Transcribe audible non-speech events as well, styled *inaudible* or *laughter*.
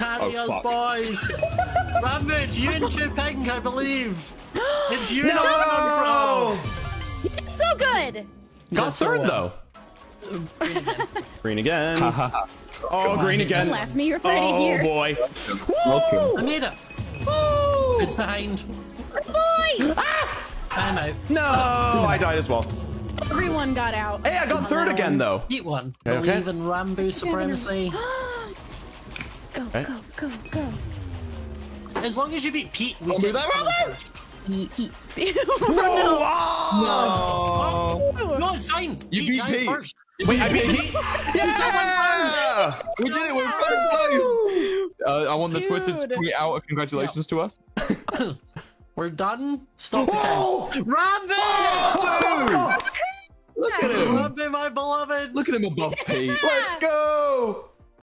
Carry Oh, us, fuck. boys. *laughs* Ranboo, *gasps* it's you and Chip Pink, I believe. It's you and No! Ranboo. It's so good. Got Yeah, so third well. though. *laughs* Green again. Ha ha ha. oh, green again. Laugh me, you're pretty Oh here. boy. Welcome. I made it. Woo! It's behind. Boy! Ah! I'm out. No, I died as well. Everyone got out. Hey, I got third again though. Beat one. Okay, okay. Believe in Ranboo supremacy. *gasps* *gasps* Go, go, go, go. As long as you beat Pete, we Don't can do that, come Ranboo! first. Eat, *laughs* eat. No! Oh. No, it's fine. You Pete beat Pete. first. Wait, I beat Pete. Yeah! We did it. We're first place. Uh, I want the Twitter to tweet out a congratulations to us. *coughs* We're done. Stop the Oh! time. Ranboo! Look at him. Ranboo, my beloved. Look at him above *laughs* Pete. Let's go!